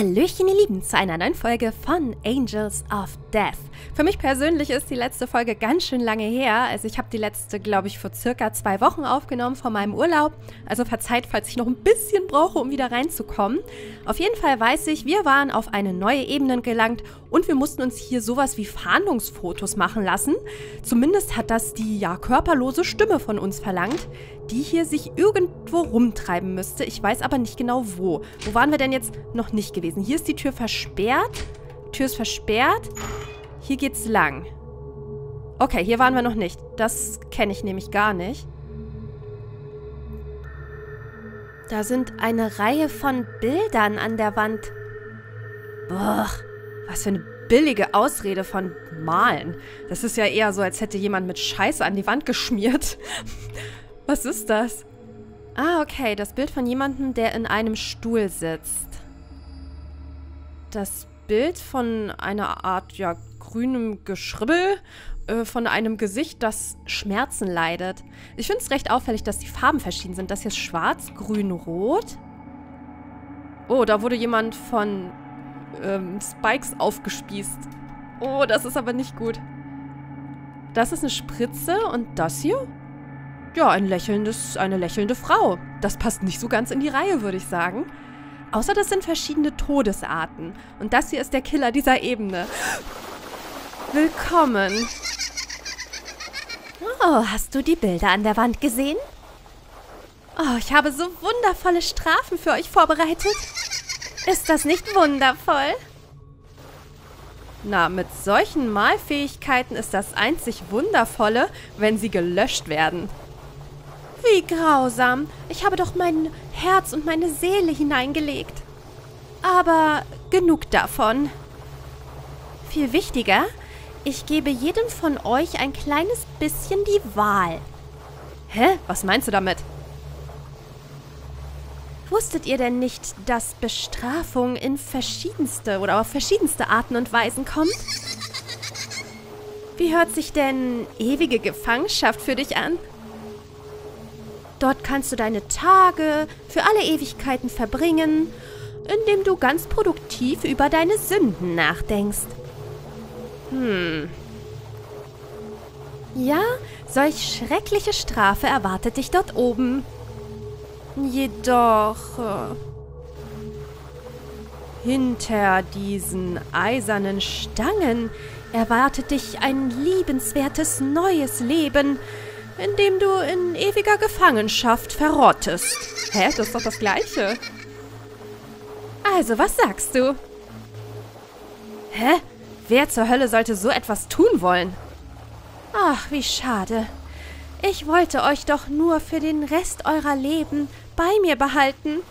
Hallöchen, ihr Lieben, zu einer neuen Folge von Angels of Death. Für mich persönlich ist die letzte Folge ganz schön lange her. Also ich habe die letzte, glaube ich, vor circa zwei Wochen aufgenommen vor meinem Urlaub. Also verzeiht, falls ich noch ein bisschen brauche, um wieder reinzukommen. Auf jeden Fall weiß ich, wir waren auf eine neue Ebene gelangt und wir mussten uns hier sowas wie Fahndungsfotos machen lassen. Zumindest hat das die ja körperlose Stimme von uns verlangt, die hier sich irgendwo rumtreiben müsste. Ich weiß aber nicht genau wo. Wo waren wir denn jetzt noch nicht gewesen? Hier ist die Tür versperrt. Tür ist versperrt. Hier geht's lang. Okay, hier waren wir noch nicht. Das kenne ich nämlich gar nicht. Da sind eine Reihe von Bildern an der Wand. Boah, was für eine billige Ausrede von Malen. Das ist ja eher so, als hätte jemand mit Scheiße an die Wand geschmiert. Was ist das? Ah, okay. Das Bild von jemandem, der in einem Stuhl sitzt. Das Bild von einer Art, ja, grünem Geschribbel, äh, von einem Gesicht, das Schmerzen leidet. Ich finde es recht auffällig, dass die Farben verschieden sind. Das hier ist schwarz, grün, rot. Oh, da wurde jemand von ähm, Spikes aufgespießt. Oh, das ist aber nicht gut. Das ist eine Spritze und das hier? Ja, ein lächelndes, eine lächelnde Frau. Das passt nicht so ganz in die Reihe, würde ich sagen. Außer das sind verschiedene Todesarten. Und das hier ist der Killer dieser Ebene. Willkommen. Oh, hast du die Bilder an der Wand gesehen? Oh, ich habe so wundervolle Strafen für euch vorbereitet. Ist das nicht wundervoll? Na, mit solchen Malfähigkeiten ist das einzig Wundervolle, wenn sie gelöscht werden. Wie grausam. Ich habe doch mein Herz und meine Seele hineingelegt. Aber genug davon. Viel wichtiger, ich gebe jedem von euch ein kleines bisschen die Wahl. Hä? Was meinst du damit? Wusstet ihr denn nicht, dass Bestrafung in verschiedenste oder auf verschiedenste Arten und Weisen kommt? Wie hört sich denn ewige Gefangenschaft für dich an? Dort kannst du deine Tage für alle Ewigkeiten verbringen, indem du ganz produktiv über deine Sünden nachdenkst. Hm. Ja, solch schreckliche Strafe erwartet dich dort oben. Jedoch... Äh, hinter diesen eisernen Stangen erwartet dich ein liebenswertes neues Leben, in dem du in ewiger Gefangenschaft verrottest. Hä? Das ist doch das Gleiche. Also, was sagst du? Hä? Wer zur Hölle sollte so etwas tun wollen? Ach, wie schade. Ich wollte euch doch nur für den Rest eurer Leben bei mir behalten.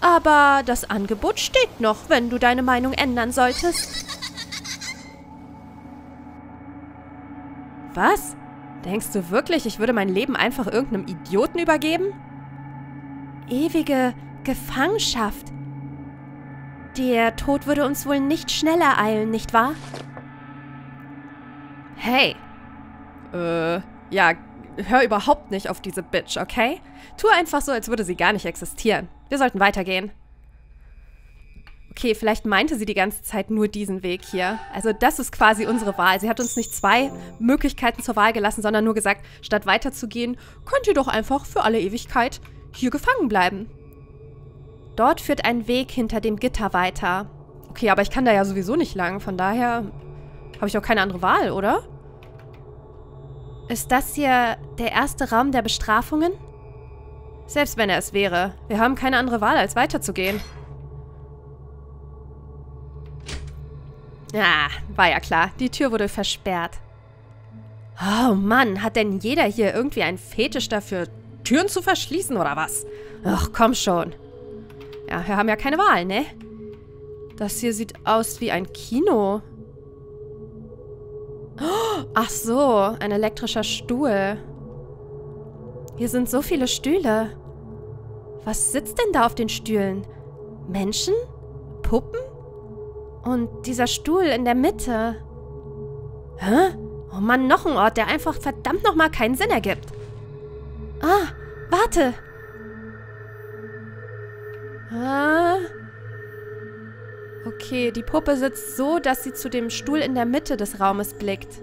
Aber das Angebot steht noch, wenn du deine Meinung ändern solltest. Was? Denkst du wirklich, ich würde mein Leben einfach irgendeinem Idioten übergeben? Ewige Gefangenschaft. Der Tod würde uns wohl nicht schneller eilen, nicht wahr? Hey. Äh, ja, hör überhaupt nicht auf diese Bitch, okay? Tu einfach so, als würde sie gar nicht existieren. Wir sollten weitergehen. Okay, vielleicht meinte sie die ganze Zeit nur diesen Weg hier. Also das ist quasi unsere Wahl. Sie hat uns nicht zwei Möglichkeiten zur Wahl gelassen, sondern nur gesagt, statt weiterzugehen, könnt ihr doch einfach für alle Ewigkeit hier gefangen bleiben. Dort führt ein Weg hinter dem Gitter weiter. Okay, aber ich kann da ja sowieso nicht lang, von daher habe ich auch keine andere Wahl, oder? Ist das hier der erste Raum der Bestrafungen? Selbst wenn er es wäre. Wir haben keine andere Wahl, als weiterzugehen. Ja, war ja klar. Die Tür wurde versperrt. Oh Mann, hat denn jeder hier irgendwie einen Fetisch dafür, Türen zu verschließen oder was? Ach, komm schon. Ja, wir haben ja keine Wahl, ne? Das hier sieht aus wie ein Kino. Ach so, ein elektrischer Stuhl. Hier sind so viele Stühle. Was sitzt denn da auf den Stühlen? Menschen? Puppen? Und dieser Stuhl in der Mitte. Hä? Oh Mann, noch ein Ort, der einfach verdammt nochmal keinen Sinn ergibt. Ah, warte. Ah, Okay, die Puppe sitzt so, dass sie zu dem Stuhl in der Mitte des Raumes blickt.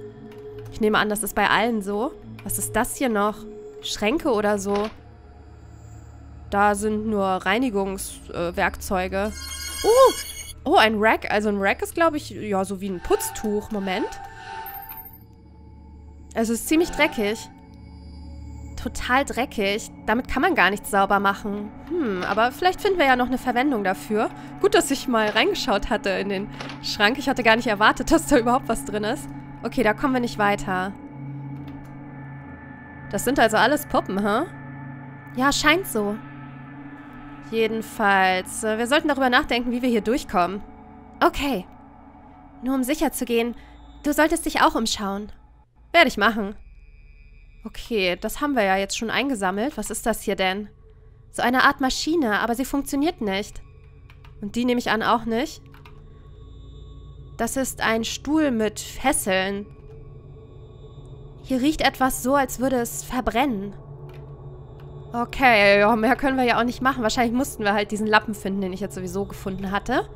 Ich nehme an, das ist bei allen so. Was ist das hier noch? Schränke oder so? Da sind nur Reinigungswerkzeuge. Äh, oh! Oh, ein Rack. Also ein Rack ist, glaube ich, ja, so wie ein Putztuch. Moment. Es ist ziemlich dreckig. Total dreckig. Damit kann man gar nichts sauber machen. Hm, aber vielleicht finden wir ja noch eine Verwendung dafür. Gut, dass ich mal reingeschaut hatte in den Schrank. Ich hatte gar nicht erwartet, dass da überhaupt was drin ist. Okay, da kommen wir nicht weiter. Das sind also alles Puppen, hä? Huh? Ja, scheint so. Jedenfalls, äh, wir sollten darüber nachdenken, wie wir hier durchkommen. Okay. Nur um sicher zu gehen, du solltest dich auch umschauen. Werde ich machen. Okay, das haben wir ja jetzt schon eingesammelt. Was ist das hier denn? So eine Art Maschine, aber sie funktioniert nicht. Und die nehme ich an auch nicht. Das ist ein Stuhl mit Fesseln. Hier riecht etwas so, als würde es verbrennen. Okay, ja, mehr können wir ja auch nicht machen. Wahrscheinlich mussten wir halt diesen Lappen finden, den ich jetzt sowieso gefunden hatte.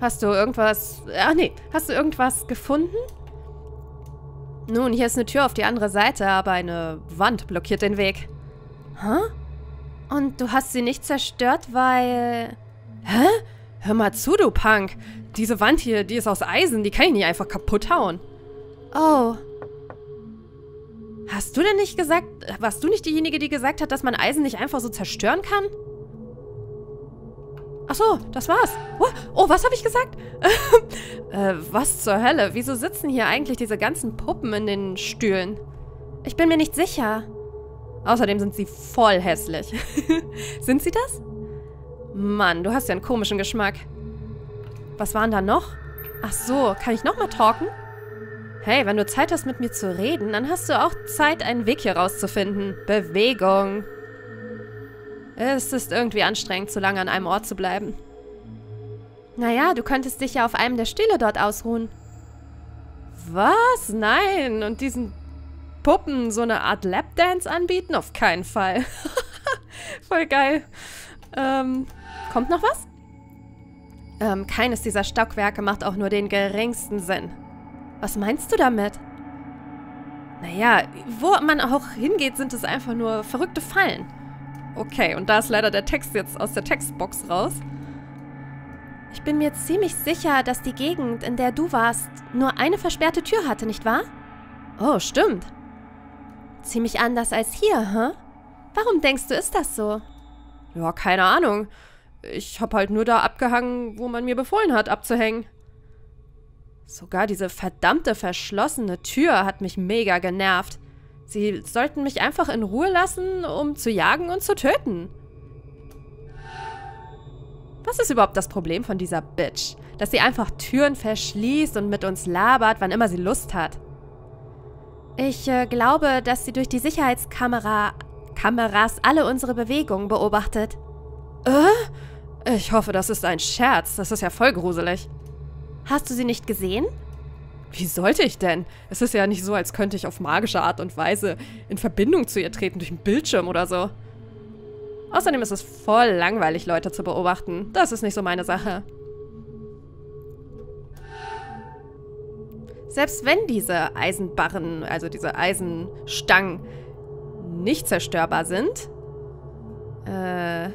Hast du irgendwas... Ach nee, hast du irgendwas gefunden? Nun, hier ist eine Tür auf die andere Seite, aber eine Wand blockiert den Weg. Hä? Und du hast sie nicht zerstört, weil... Hä? Hör mal zu, du Punk. Diese Wand hier, die ist aus Eisen, die kann ich nicht einfach kaputt hauen. Oh, Hast du denn nicht gesagt, warst du nicht diejenige, die gesagt hat, dass man Eisen nicht einfach so zerstören kann? Ach so, das war's. Oh, oh was habe ich gesagt? äh, was zur Hölle? Wieso sitzen hier eigentlich diese ganzen Puppen in den Stühlen? Ich bin mir nicht sicher. Außerdem sind sie voll hässlich. sind sie das? Mann, du hast ja einen komischen Geschmack. Was waren da noch? Ach so, kann ich nochmal talken? Hey, wenn du Zeit hast, mit mir zu reden, dann hast du auch Zeit, einen Weg hier rauszufinden. Bewegung. Es ist irgendwie anstrengend, zu lange an einem Ort zu bleiben. Naja, du könntest dich ja auf einem der Stühle dort ausruhen. Was? Nein. Und diesen Puppen so eine Art Lapdance anbieten? Auf keinen Fall. Voll geil. Ähm, kommt noch was? Ähm, keines dieser Stockwerke macht auch nur den geringsten Sinn. Was meinst du damit? Naja, wo man auch hingeht, sind es einfach nur verrückte Fallen. Okay, und da ist leider der Text jetzt aus der Textbox raus. Ich bin mir ziemlich sicher, dass die Gegend, in der du warst, nur eine versperrte Tür hatte, nicht wahr? Oh, stimmt. Ziemlich anders als hier, hä? Huh? Warum denkst du, ist das so? Ja, keine Ahnung. Ich hab halt nur da abgehangen, wo man mir befohlen hat, abzuhängen. Sogar diese verdammte verschlossene Tür hat mich mega genervt. Sie sollten mich einfach in Ruhe lassen, um zu jagen und zu töten. Was ist überhaupt das Problem von dieser Bitch? Dass sie einfach Türen verschließt und mit uns labert, wann immer sie Lust hat. Ich äh, glaube, dass sie durch die Sicherheitskamera Kameras alle unsere Bewegungen beobachtet. Äh? Ich hoffe, das ist ein Scherz. Das ist ja voll gruselig. Hast du sie nicht gesehen? Wie sollte ich denn? Es ist ja nicht so, als könnte ich auf magische Art und Weise in Verbindung zu ihr treten durch einen Bildschirm oder so. Außerdem ist es voll langweilig, Leute zu beobachten. Das ist nicht so meine Sache. Selbst wenn diese Eisenbarren, also diese Eisenstangen, nicht zerstörbar sind, äh,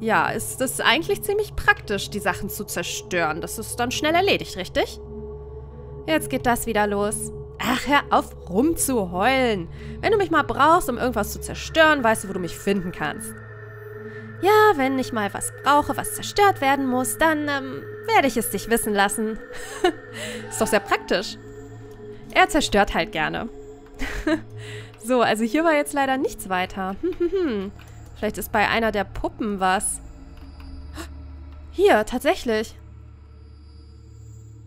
ja, ist es eigentlich ziemlich praktisch, die Sachen zu zerstören. Das ist dann schnell erledigt, richtig? Jetzt geht das wieder los. Ach, hör auf rumzuheulen. Wenn du mich mal brauchst, um irgendwas zu zerstören, weißt du, wo du mich finden kannst. Ja, wenn ich mal was brauche, was zerstört werden muss, dann ähm, werde ich es dich wissen lassen. ist doch sehr praktisch. Er zerstört halt gerne. so, also hier war jetzt leider nichts weiter. Vielleicht ist bei einer der Puppen was. Hier, tatsächlich.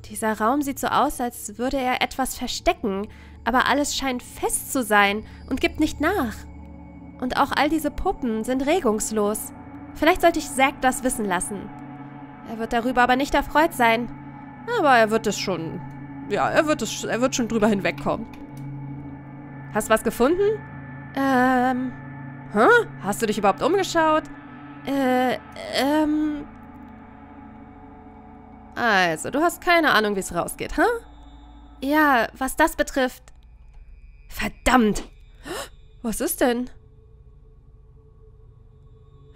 Dieser Raum sieht so aus, als würde er etwas verstecken, aber alles scheint fest zu sein und gibt nicht nach. Und auch all diese Puppen sind regungslos. Vielleicht sollte ich Zack das wissen lassen. Er wird darüber aber nicht erfreut sein. Aber er wird es schon... Ja, er wird, es, er wird schon drüber hinwegkommen. Hast was gefunden? Ähm... Hä? Hast du dich überhaupt umgeschaut? Äh, ähm... Also, du hast keine Ahnung, wie es rausgeht, hä? Huh? Ja, was das betrifft. Verdammt! Was ist denn?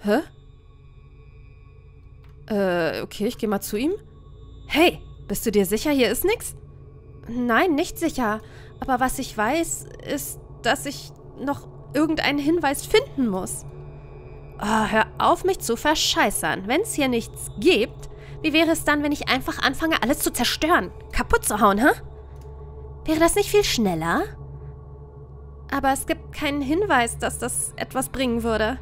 Hä? Äh, okay, ich gehe mal zu ihm. Hey, bist du dir sicher, hier ist nichts? Nein, nicht sicher. Aber was ich weiß, ist, dass ich noch irgendeinen Hinweis finden muss. Oh, hör auf, mich zu verscheißern. Wenn es hier nichts gibt, wie wäre es dann, wenn ich einfach anfange, alles zu zerstören, kaputt zu hauen, hä? Wäre das nicht viel schneller? Aber es gibt keinen Hinweis, dass das etwas bringen würde.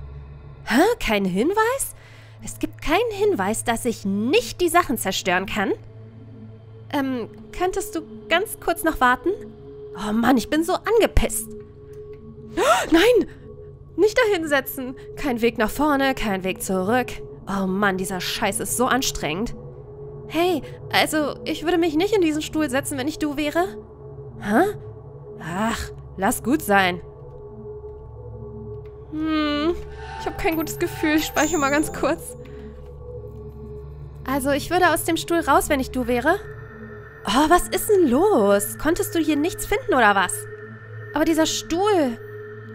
Hä? Kein Hinweis? Es gibt keinen Hinweis, dass ich nicht die Sachen zerstören kann? Ähm, könntest du ganz kurz noch warten? Oh Mann, ich bin so angepisst. Nein! Nicht dahinsetzen. Kein Weg nach vorne, kein Weg zurück. Oh Mann, dieser Scheiß ist so anstrengend. Hey, also, ich würde mich nicht in diesen Stuhl setzen, wenn ich du wäre. Hä? Ach, lass gut sein. Hm, ich habe kein gutes Gefühl. Ich speichere mal ganz kurz. Also, ich würde aus dem Stuhl raus, wenn ich du wäre. Oh, was ist denn los? Konntest du hier nichts finden oder was? Aber dieser Stuhl.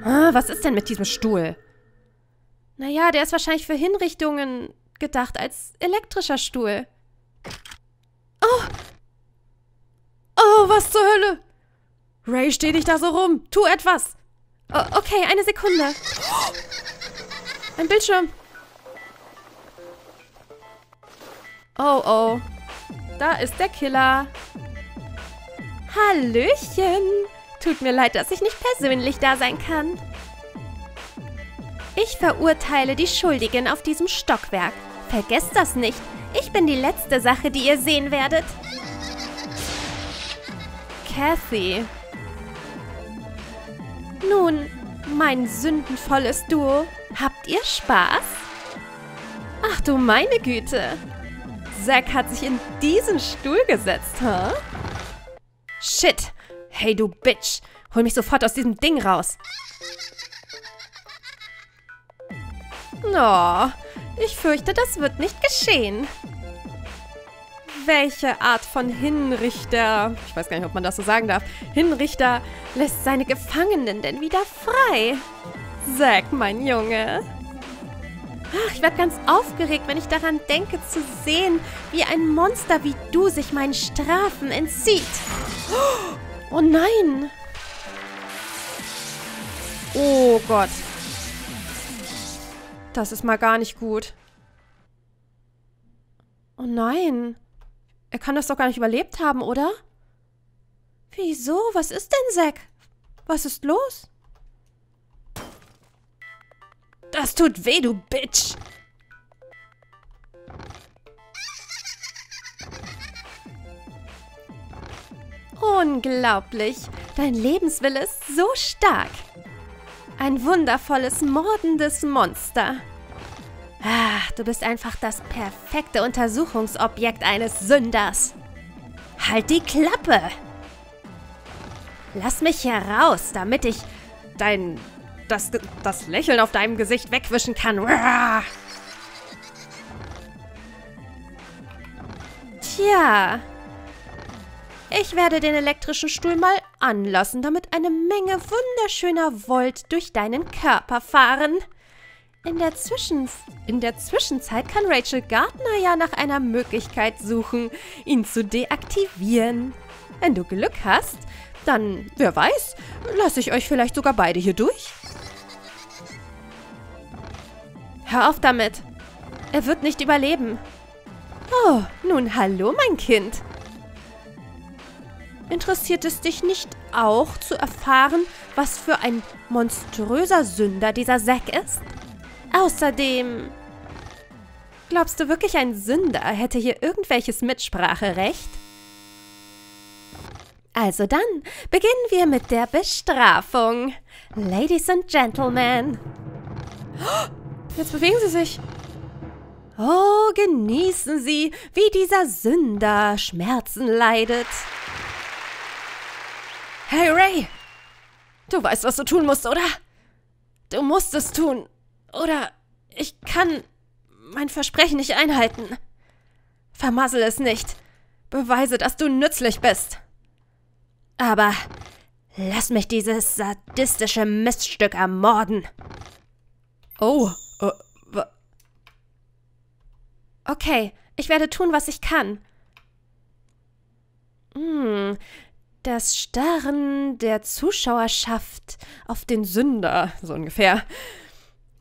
Ah, was ist denn mit diesem Stuhl? Naja, der ist wahrscheinlich für Hinrichtungen gedacht als elektrischer Stuhl. Oh! Oh, was zur Hölle? Ray, steh dich da so rum. Tu etwas. Oh, okay, eine Sekunde. Ein Bildschirm. Oh, oh. Da ist der Killer. Hallöchen. Tut mir leid, dass ich nicht persönlich da sein kann. Ich verurteile die Schuldigen auf diesem Stockwerk. Vergesst das nicht. Ich bin die letzte Sache, die ihr sehen werdet. Kathy. Nun, mein sündenvolles Duo, habt ihr Spaß? Ach du meine Güte. Zack hat sich in diesen Stuhl gesetzt, hä? Huh? Shit. Hey, du Bitch. Hol mich sofort aus diesem Ding raus. Oh, ich fürchte, das wird nicht geschehen. Welche Art von Hinrichter, ich weiß gar nicht, ob man das so sagen darf, Hinrichter lässt seine Gefangenen denn wieder frei? Sag, mein Junge. Ach, ich werde ganz aufgeregt, wenn ich daran denke, zu sehen, wie ein Monster wie du sich meinen Strafen entzieht. Oh nein! Oh Gott. Das ist mal gar nicht gut. Oh nein. Er kann das doch gar nicht überlebt haben, oder? Wieso? Was ist denn, Zack? Was ist los? Das tut weh, du Bitch! Unglaublich. Dein Lebenswille ist so stark. Ein wundervolles, mordendes Monster. Ach, du bist einfach das perfekte Untersuchungsobjekt eines Sünders. Halt die Klappe! Lass mich heraus, damit ich dein. das, das Lächeln auf deinem Gesicht wegwischen kann. Tja, ich werde den elektrischen Stuhl mal anlassen, damit eine Menge wunderschöner Volt durch deinen Körper fahren. In der, Zwischen in der Zwischenzeit kann Rachel Gardner ja nach einer Möglichkeit suchen, ihn zu deaktivieren. Wenn du Glück hast, dann, wer weiß, lasse ich euch vielleicht sogar beide hier durch. Hör auf damit. Er wird nicht überleben. Oh, nun hallo, mein Kind. Interessiert es dich nicht auch zu erfahren, was für ein monströser Sünder dieser Zack ist? Außerdem... Glaubst du wirklich, ein Sünder hätte hier irgendwelches Mitspracherecht? Also dann beginnen wir mit der Bestrafung. Ladies and Gentlemen. Jetzt bewegen Sie sich. Oh, genießen Sie, wie dieser Sünder Schmerzen leidet. Hey Ray! Du weißt, was du tun musst, oder? Du musst es tun. Oder ich kann mein Versprechen nicht einhalten. Vermassel es nicht. Beweise, dass du nützlich bist. Aber lass mich dieses sadistische Miststück ermorden. Oh, uh, Okay, ich werde tun, was ich kann. Hm, das Starren der Zuschauerschaft auf den Sünder, so ungefähr.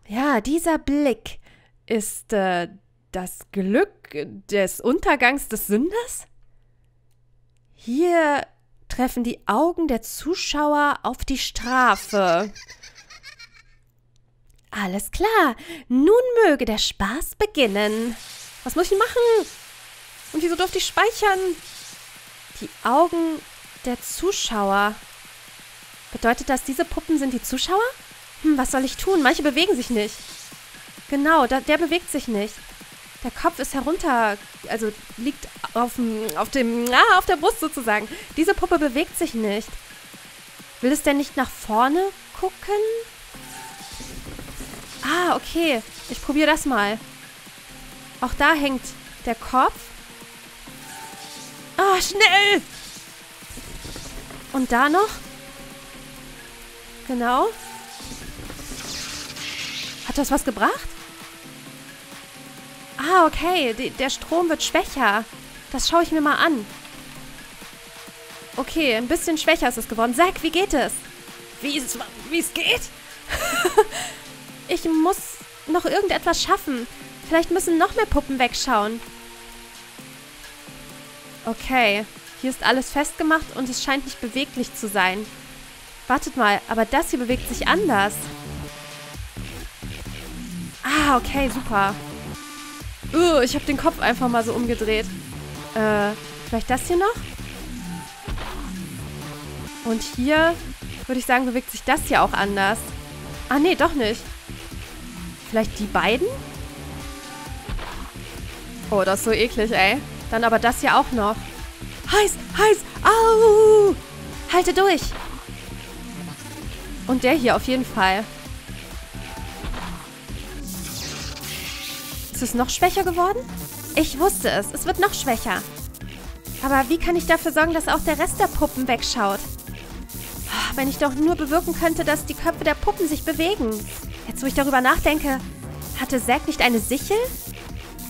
Ja, dieser Blick ist äh, das Glück des Untergangs des Sünders? Hier treffen die Augen der Zuschauer auf die Strafe. Alles klar, nun möge der Spaß beginnen. Was muss ich machen? Und wieso durfte ich speichern? Die Augen der Zuschauer. Bedeutet das, diese Puppen sind die Zuschauer? Hm, was soll ich tun? Manche bewegen sich nicht. Genau, da, der bewegt sich nicht. Der Kopf ist herunter, also liegt auf dem, auf dem, ah, auf der Brust sozusagen. Diese Puppe bewegt sich nicht. Will es denn nicht nach vorne gucken? Ah, okay. Ich probiere das mal. Auch da hängt der Kopf. Ah, schnell! Und da noch? Genau. Hat das was gebracht? Ah, okay. D der Strom wird schwächer. Das schaue ich mir mal an. Okay, ein bisschen schwächer ist es geworden. Zack, wie geht es? Wie es, wie es geht? ich muss noch irgendetwas schaffen. Vielleicht müssen noch mehr Puppen wegschauen. Okay, hier ist alles festgemacht und es scheint nicht beweglich zu sein. Wartet mal, aber das hier bewegt sich anders. Ah, okay, super. Uh, ich habe den Kopf einfach mal so umgedreht. Äh, vielleicht das hier noch? Und hier würde ich sagen, bewegt sich das hier auch anders. Ah, nee, doch nicht. Vielleicht die beiden? Oh, das ist so eklig, ey. Dann aber das hier auch noch. Heiß, heiß, au! Halte durch. Und der hier auf jeden Fall. Ist es noch schwächer geworden? Ich wusste es. Es wird noch schwächer. Aber wie kann ich dafür sorgen, dass auch der Rest der Puppen wegschaut? Wenn ich doch nur bewirken könnte, dass die Köpfe der Puppen sich bewegen. Jetzt, wo ich darüber nachdenke, hatte Zack nicht eine Sichel?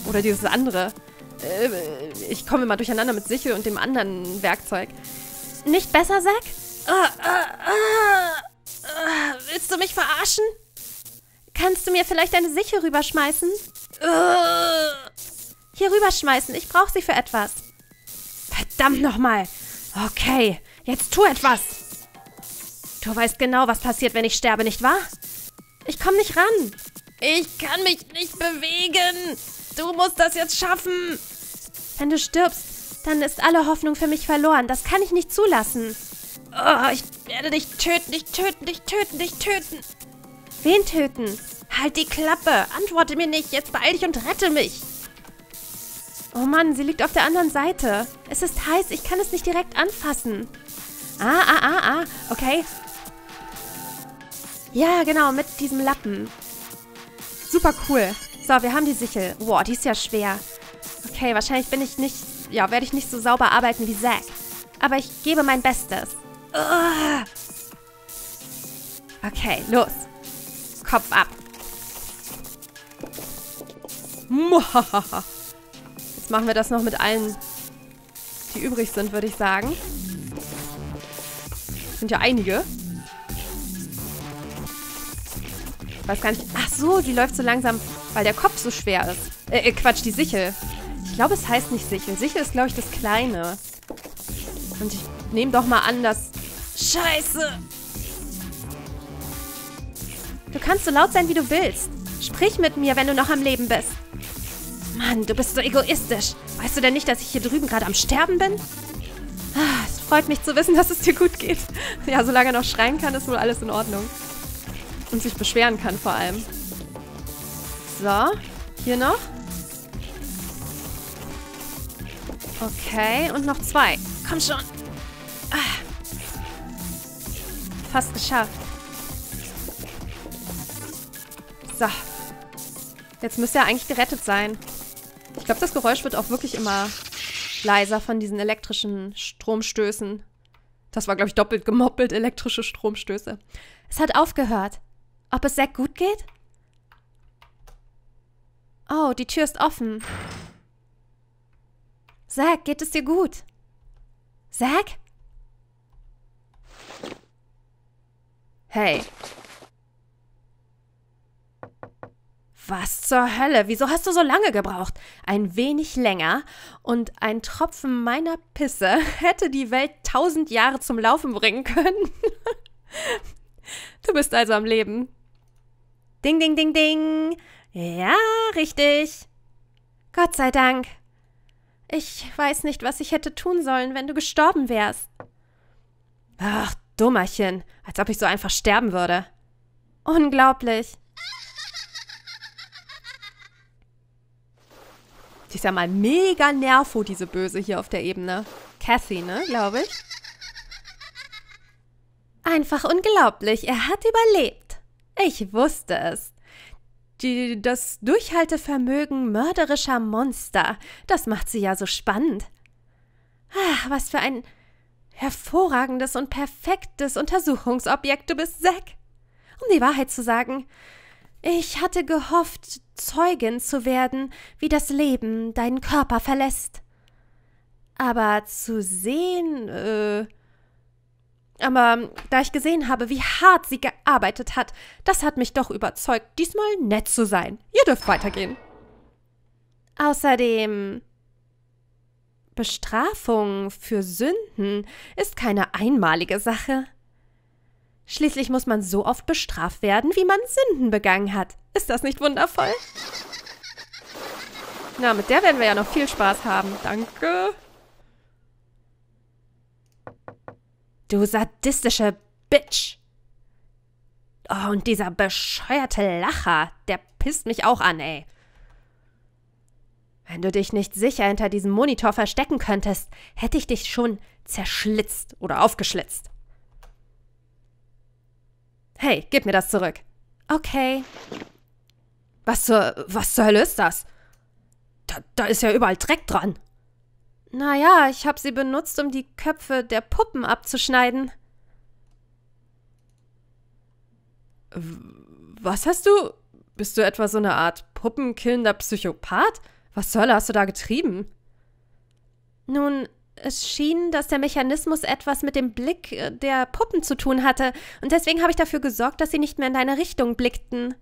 Oder dieses andere. Äh, ich komme immer durcheinander mit Sichel und dem anderen Werkzeug. Nicht besser, Zack? Uh, uh, uh, willst du mich verarschen? Kannst du mir vielleicht eine Sichel rüberschmeißen? Hier rüberschmeißen. Ich brauche sie für etwas. Verdammt nochmal. Okay, jetzt tu etwas. Du weißt genau, was passiert, wenn ich sterbe, nicht wahr? Ich komme nicht ran. Ich kann mich nicht bewegen. Du musst das jetzt schaffen. Wenn du stirbst, dann ist alle Hoffnung für mich verloren. Das kann ich nicht zulassen. Oh, ich werde dich töten, dich töten, dich töten, dich töten. Wen töten? Halt die Klappe. Antworte mir nicht. Jetzt beeil dich und rette mich. Oh Mann, sie liegt auf der anderen Seite. Es ist heiß. Ich kann es nicht direkt anfassen. Ah, ah, ah, ah. Okay. Ja, genau, mit diesem Lappen. Super cool. So, wir haben die Sichel. Boah, die ist ja schwer. Okay, wahrscheinlich bin ich nicht... Ja, werde ich nicht so sauber arbeiten wie Zack. Aber ich gebe mein Bestes. Okay, los. Kopf ab. Jetzt machen wir das noch mit allen, die übrig sind, würde ich sagen. Sind ja einige. Ich weiß gar nicht. Ach so, die läuft so langsam, weil der Kopf so schwer ist. Äh, äh Quatsch, die Sichel. Ich glaube, es heißt nicht Sichel. Sichel ist, glaube ich, das Kleine. Und ich nehme doch mal an, dass... Scheiße! Du kannst so laut sein, wie du willst. Sprich mit mir, wenn du noch am Leben bist. Mann, du bist so egoistisch. Weißt du denn nicht, dass ich hier drüben gerade am Sterben bin? Ah, es freut mich zu wissen, dass es dir gut geht. Ja, solange er noch schreien kann, ist wohl alles in Ordnung. Und sich beschweren kann vor allem. So, hier noch. Okay, und noch zwei. Komm schon. Ah. Fast geschafft. So. Jetzt müsste er eigentlich gerettet sein. Ich glaube, das Geräusch wird auch wirklich immer leiser von diesen elektrischen Stromstößen. Das war, glaube ich, doppelt gemoppelt, elektrische Stromstöße. Es hat aufgehört. Ob es Zack gut geht? Oh, die Tür ist offen. Zack, geht es dir gut? Zack? Hey. Was zur Hölle? Wieso hast du so lange gebraucht? Ein wenig länger und ein Tropfen meiner Pisse hätte die Welt tausend Jahre zum Laufen bringen können. du bist also am Leben. Ding, ding, ding, ding. Ja, richtig. Gott sei Dank. Ich weiß nicht, was ich hätte tun sollen, wenn du gestorben wärst. Ach, Dummerchen, als ob ich so einfach sterben würde. Unglaublich. Die ist ja mal mega nervo, diese Böse hier auf der Ebene. Cathy, ne, glaube ich. Einfach unglaublich, er hat überlebt. Ich wusste es. Die, das Durchhaltevermögen mörderischer Monster, das macht sie ja so spannend. Ah, was für ein hervorragendes und perfektes Untersuchungsobjekt du bist, Zack. Um die Wahrheit zu sagen, ich hatte gehofft, Zeugin zu werden, wie das Leben deinen Körper verlässt. Aber zu sehen, äh, aber da ich gesehen habe, wie hart sie gearbeitet hat, das hat mich doch überzeugt, diesmal nett zu sein. Ihr dürft weitergehen. Außerdem Bestrafung für Sünden ist keine einmalige Sache. Schließlich muss man so oft bestraft werden, wie man Sünden begangen hat. Ist das nicht wundervoll? Na, mit der werden wir ja noch viel Spaß haben. Danke. Du sadistische Bitch. Oh, und dieser bescheuerte Lacher, der pisst mich auch an, ey. Wenn du dich nicht sicher hinter diesem Monitor verstecken könntest, hätte ich dich schon zerschlitzt oder aufgeschlitzt. Hey, gib mir das zurück. Okay. Was zur, was zur Hölle ist das? Da, da ist ja überall Dreck dran. Naja, ich habe sie benutzt, um die Köpfe der Puppen abzuschneiden. Was hast du? Bist du etwa so eine Art puppenkillender Psychopath? Was zur Hölle hast du da getrieben? Nun, es schien, dass der Mechanismus etwas mit dem Blick äh, der Puppen zu tun hatte, und deswegen habe ich dafür gesorgt, dass sie nicht mehr in deine Richtung blickten.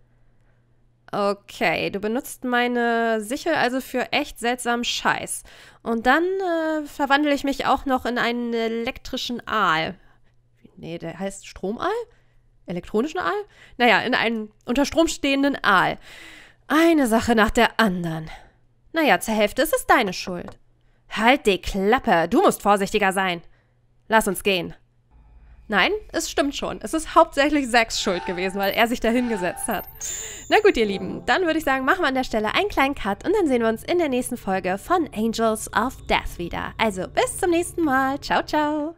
Okay, du benutzt meine Sichel also für echt seltsamen Scheiß. Und dann äh, verwandle ich mich auch noch in einen elektrischen Aal. Nee, der heißt Stromaal? Elektronischen Aal? Naja, in einen unter Strom stehenden Aal. Eine Sache nach der anderen. Naja, zur Hälfte ist es deine Schuld. Halt die Klappe, du musst vorsichtiger sein. Lass uns gehen. Nein, es stimmt schon. Es ist hauptsächlich Zacks Schuld gewesen, weil er sich da hingesetzt hat. Na gut, ihr Lieben, dann würde ich sagen, machen wir an der Stelle einen kleinen Cut und dann sehen wir uns in der nächsten Folge von Angels of Death wieder. Also bis zum nächsten Mal. Ciao, ciao.